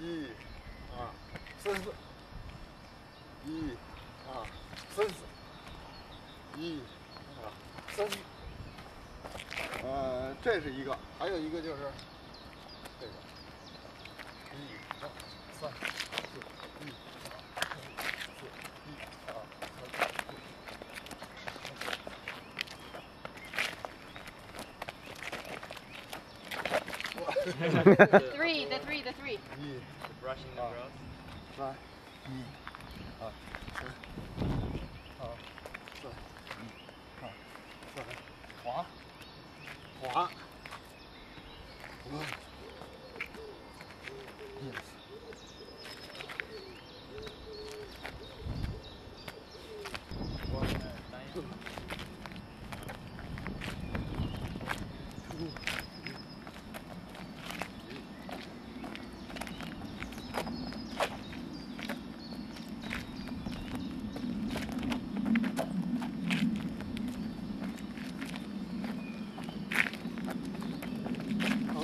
一、二、三四，一、二、三四，一、二、三四。呃，这是一个，还有一个就是这个，一、二、三、四，一、three, the three, the three. Yeah. The brushing the uh, brows. Five. Yeah. Uh, two. Uh, so. Uh, so. Hua. Hua. Whoa.